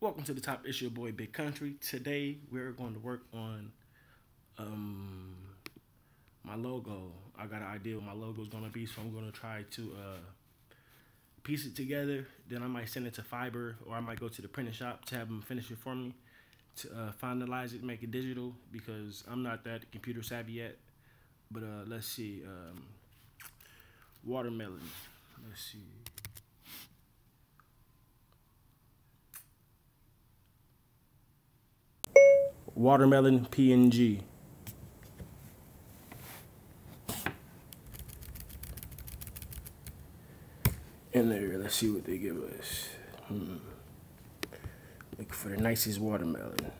Welcome to the top. It's your boy Big Country. Today we're going to work on um my logo. I got an idea what my logo is gonna be, so I'm gonna try to uh piece it together. Then I might send it to Fiverr, or I might go to the printing shop to have them finish it for me to uh, finalize it, make it digital because I'm not that computer savvy yet. But uh, let's see, um, watermelon. Let's see. Watermelon PNG. In there, let's see what they give us. Hmm. Look for the nicest watermelon.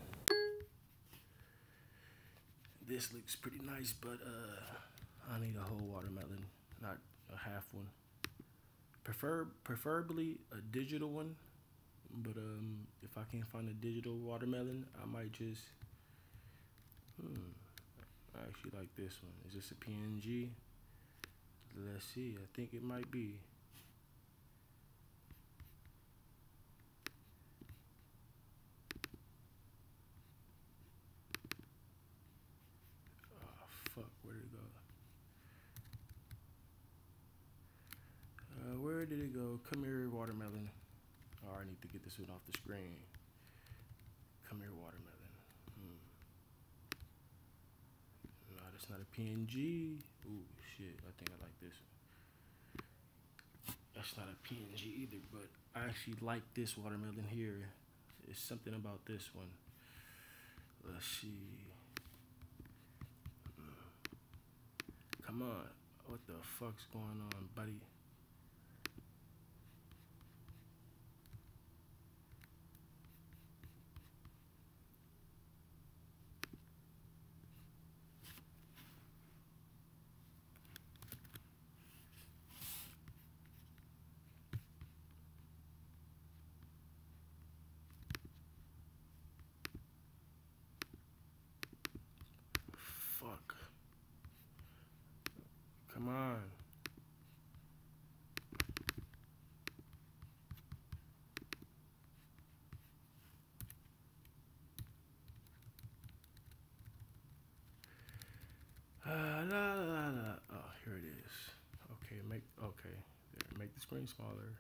This looks pretty nice, but uh, I need a whole watermelon, not a half one. Prefer preferably a digital one, but um, if I can't find a digital watermelon, I might just. Hmm, I actually like this one. Is this a PNG? Let's see. I think it might be. Oh fuck! Where did it go? Uh, where did it go? Come here, watermelon. Oh, I need to get this one off the screen. Come here, watermelon. Hmm. No, that's not a PNG. Ooh, shit. I think I like this. That's not a PNG either, but I actually like this watermelon here. It's something about this one. Let's see. Come on. What the fuck's going on, buddy? Fuck. Come on. Uh, la, la, la. Oh, here it is. Okay, make okay. There, make the screen smaller.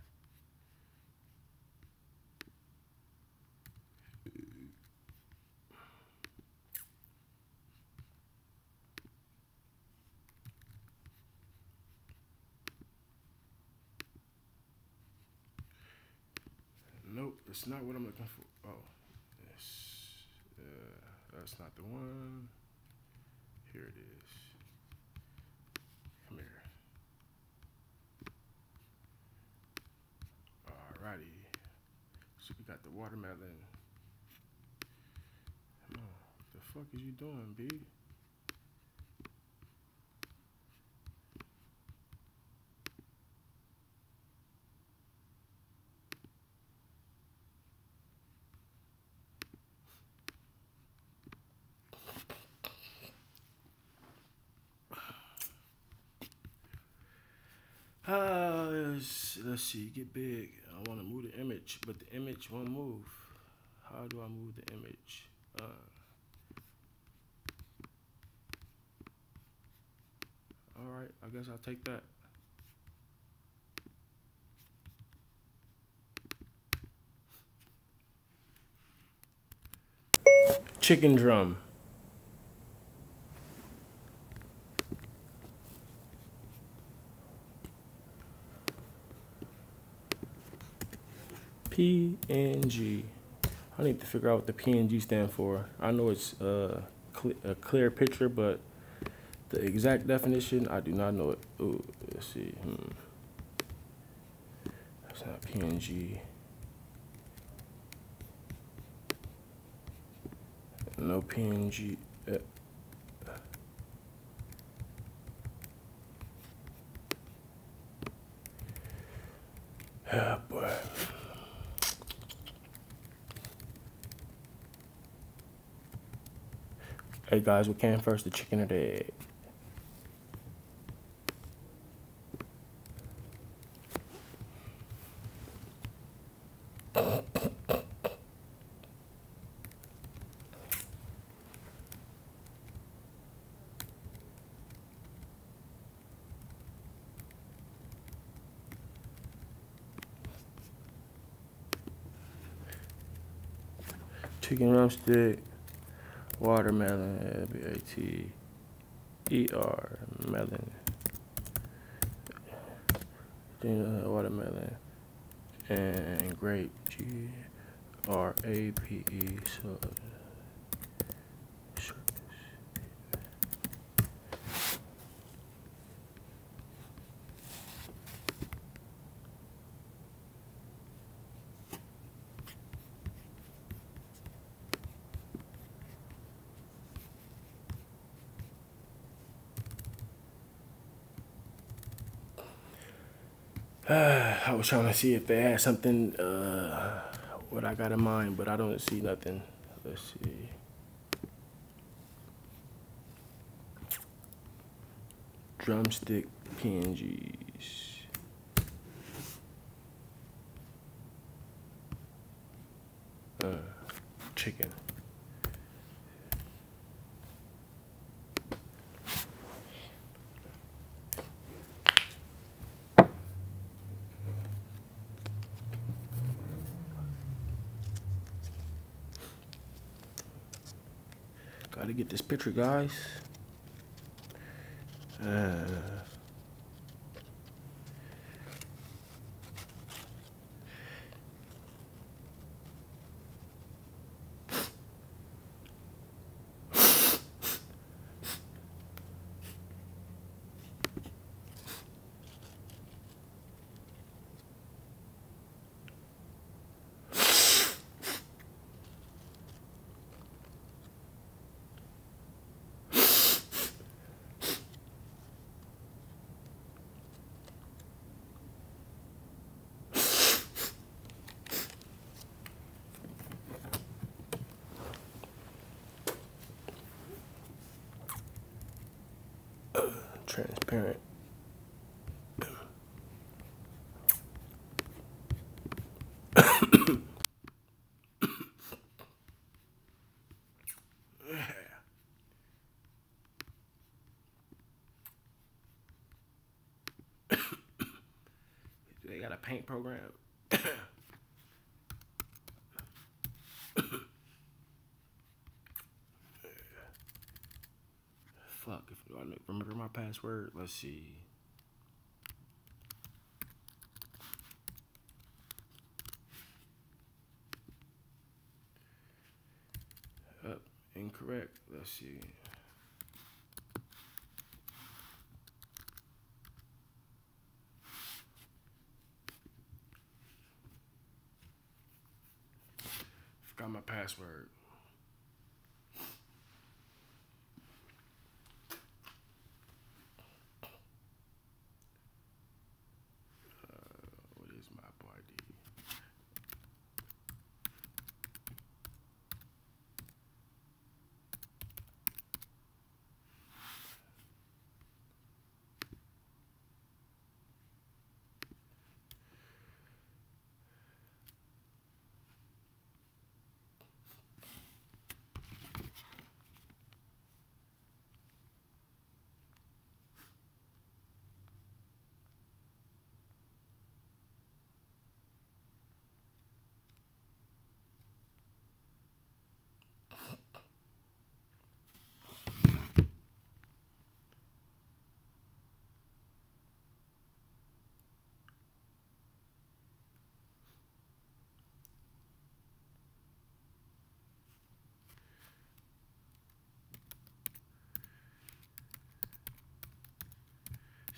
That's not what I'm looking for. Oh, yes. Uh, that's not the one. Here it is. Come here. Alrighty. So we got the watermelon. Come on. What the fuck is you doing, B? Uh, let's, let's see, get big. I want to move the image, but the image won't move. How do I move the image? Uh, all right, I guess I'll take that. Chicken drum. PNG. I need to figure out what the PNG stand for. I know it's uh, cle a clear picture, but the exact definition, I do not know it. Ooh, let's see. Hmm. That's not PNG. No PNG. Uh, oh boy. Hey guys, what came first, the chicken or the egg? Chicken roast watermelon, B A T E R, melon, uh, watermelon, and grape, G R So. I was trying to see if they had something, uh, what I got in mind, but I don't see nothing. Let's see. Drumstick PNGs. Uh, chicken. Gotta get this picture, guys. Uh, transparent. they got a paint program. Remember my password, let's see. Up, incorrect. Let's see. Forgot my password. what is my Apple ID?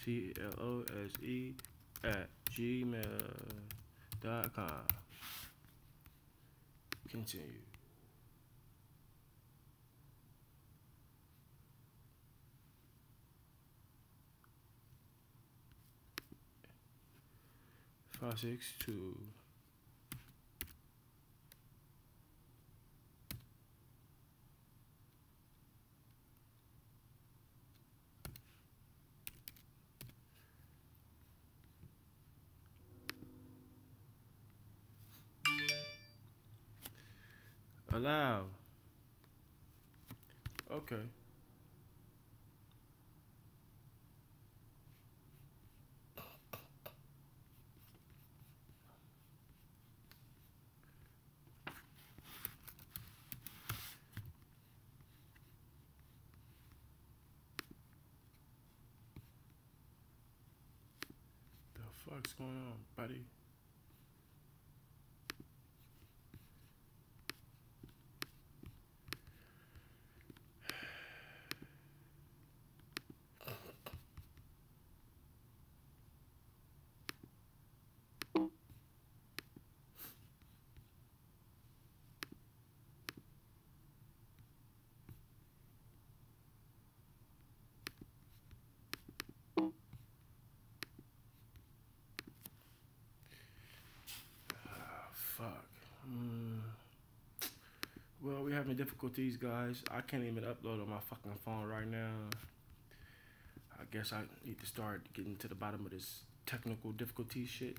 C L O S E at gmail.com. Continue. Five six two. Allow. Okay. The fuck's going on, buddy? Fuck. Mm. Well, we're having difficulties, guys. I can't even upload on my fucking phone right now. I guess I need to start getting to the bottom of this technical difficulty shit.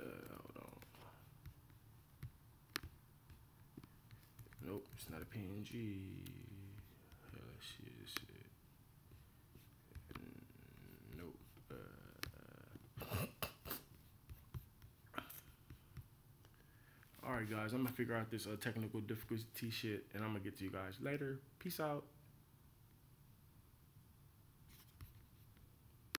Uh, hold on. Nope, it's not a PNG. Hell, shit shit. Nope. Uh, All right, guys, I'm gonna figure out this uh, technical difficulty shit, and I'm gonna get to you guys later. Peace out.